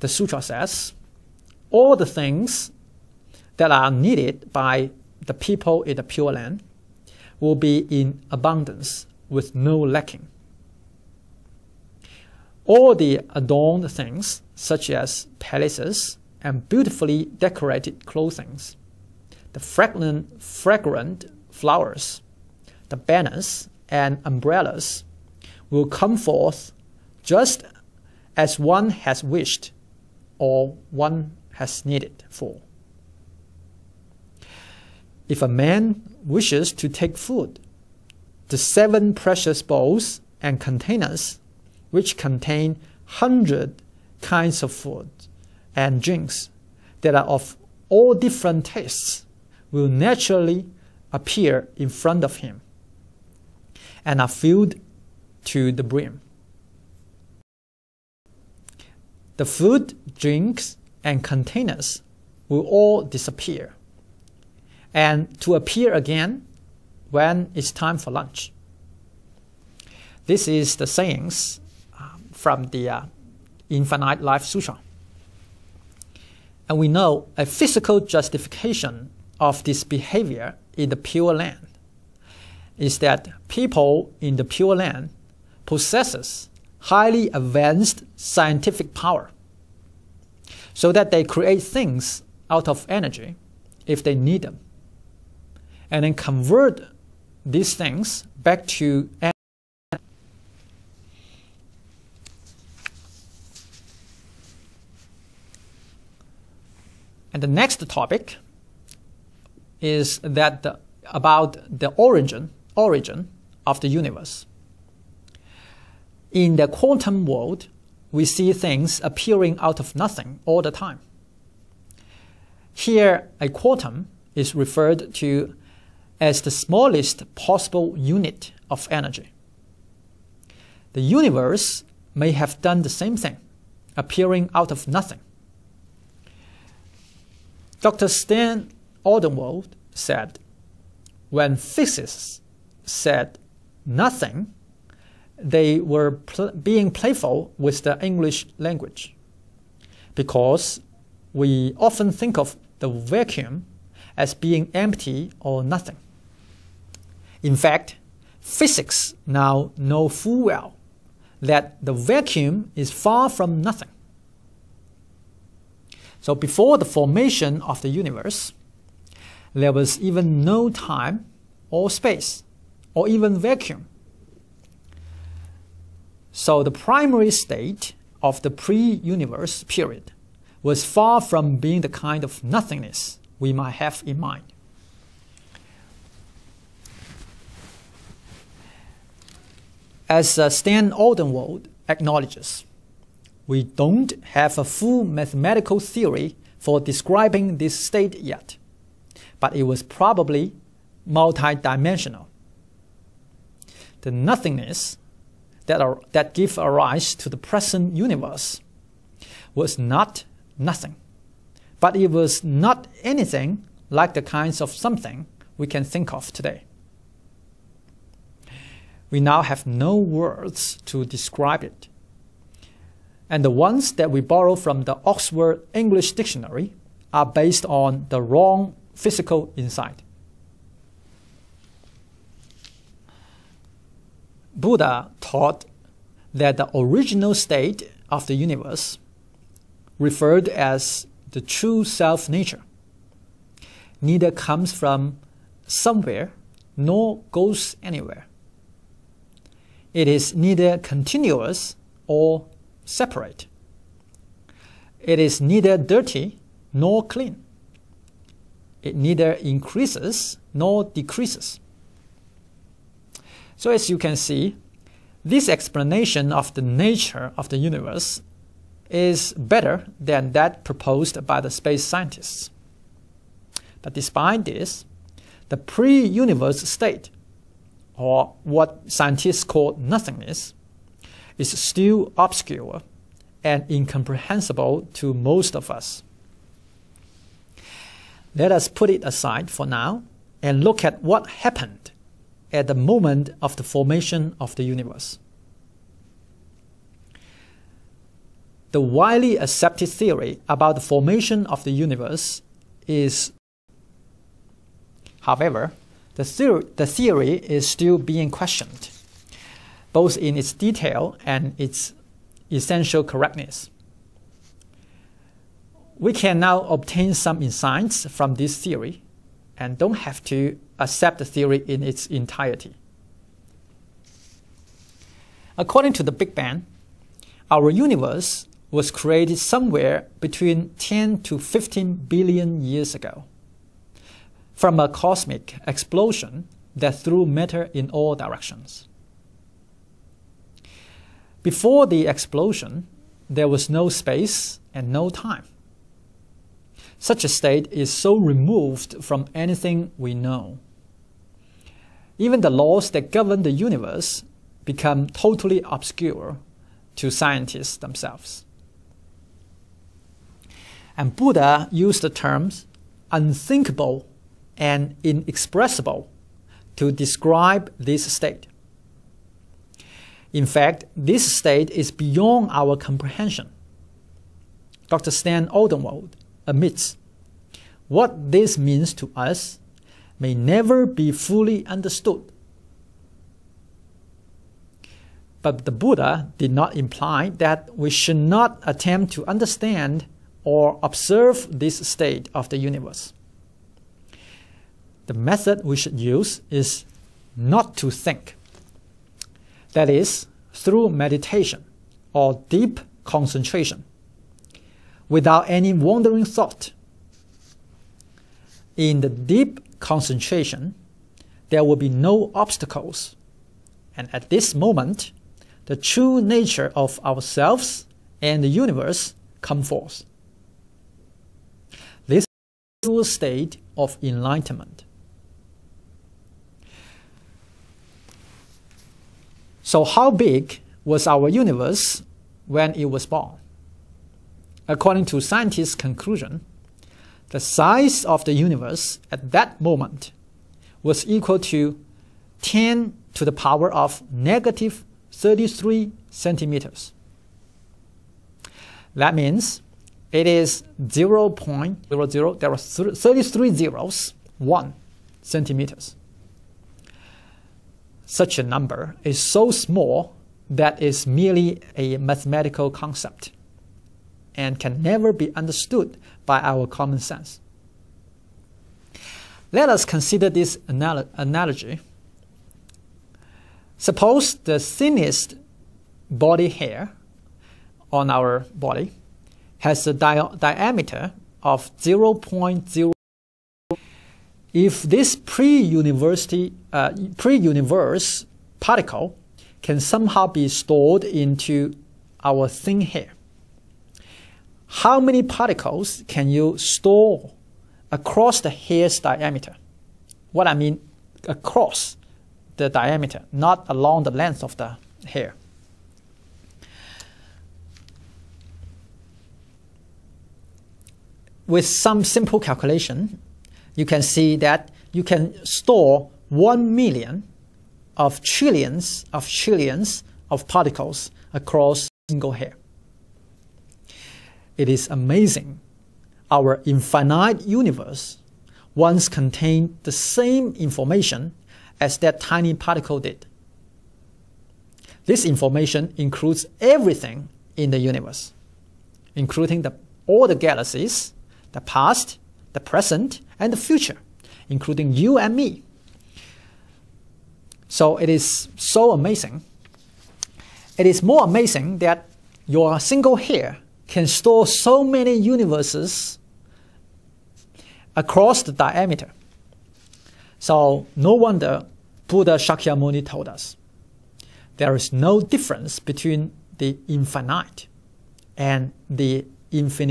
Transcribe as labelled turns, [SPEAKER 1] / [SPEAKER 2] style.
[SPEAKER 1] the sutra says, all the things that are needed by the people in the Pure Land will be in abundance with no lacking. All the adorned things, such as palaces and beautifully decorated clothing, the fragrant, fragrant flowers, the banners and umbrellas, will come forth just as one has wished or one has needed for. If a man wishes to take food, the seven precious bowls and containers, which contain hundred kinds of food and drinks that are of all different tastes, will naturally appear in front of him and are filled to the brim. The food, drinks, and containers will all disappear and to appear again when it's time for lunch. This is the sayings um, from the uh, Infinite Life Sutra. And we know a physical justification of this behavior in the Pure Land is that people in the Pure Land possesses highly advanced scientific power so that they create things out of energy if they need them and then convert these things back to energy. And the next topic is that the, about the origin origin of the universe. In the quantum world, we see things appearing out of nothing all the time. Here, a quantum is referred to as the smallest possible unit of energy. The universe may have done the same thing, appearing out of nothing. Dr. Stan Odenwald said, when physicists said nothing, they were pl being playful with the English language because we often think of the vacuum as being empty or nothing. In fact, physics now know full well that the vacuum is far from nothing. So before the formation of the universe, there was even no time or space or even vacuum. So the primary state of the pre-universe period was far from being the kind of nothingness we might have in mind. As uh, Stan Odenwald acknowledges, we don't have a full mathematical theory for describing this state yet, but it was probably multidimensional. The nothingness that, are, that give arise to the present universe was not nothing, but it was not anything like the kinds of something we can think of today we now have no words to describe it. And the ones that we borrow from the Oxford English Dictionary are based on the wrong physical insight. Buddha taught that the original state of the universe, referred as the true self nature, neither comes from somewhere nor goes anywhere. It is neither continuous or separate. It is neither dirty nor clean. It neither increases nor decreases. So as you can see, this explanation of the nature of the universe is better than that proposed by the space scientists. But despite this, the pre-universe state or what scientists call nothingness, is still obscure and incomprehensible to most of us. Let us put it aside for now and look at what happened at the moment of the formation of the universe. the widely accepted theory about the formation of the universe is, however, the theory, the theory is still being questioned, both in its detail and its essential correctness. We can now obtain some insights from this theory and don't have to accept the theory in its entirety. According to the Big Bang, our universe was created somewhere between 10 to 15 billion years ago from a cosmic explosion that threw matter in all directions. Before the explosion, there was no space and no time. Such a state is so removed from anything we know. Even the laws that govern the universe become totally obscure to scientists themselves. And Buddha used the terms unthinkable and inexpressible to describe this state. In fact, this state is beyond our comprehension. Dr. Stan Odenwald admits what this means to us may never be fully understood. But the Buddha did not imply that we should not attempt to understand or observe this state of the universe. The method we should use is not to think. That is, through meditation or deep concentration without any wandering thought. In the deep concentration, there will be no obstacles. And at this moment, the true nature of ourselves and the universe come forth. This is the state of enlightenment. So how big was our universe when it was born? According to scientists' conclusion, the size of the universe at that moment was equal to 10 to the power of negative 33 centimeters. That means it is 0 0.00, there are 33 zeros, 1 centimeters. Such a number is so small that it's merely a mathematical concept and can never be understood by our common sense. Let us consider this anal analogy. Suppose the thinnest body hair on our body has a di diameter of 0.0. If this pre-university, uh, pre-universe particle can somehow be stored into our thin hair, how many particles can you store across the hair's diameter? What I mean across the diameter, not along the length of the hair. With some simple calculation, you can see that you can store 1 million of trillions of trillions of particles across a single hair. It is amazing. Our infinite universe once contained the same information as that tiny particle did. This information includes everything in the universe, including the, all the galaxies, the past, the present, and the future, including you and me. So it is so amazing. It is more amazing that your single hair can store so many universes across the diameter. So no wonder Buddha Shakyamuni told us there is no difference between the infinite and the infinite.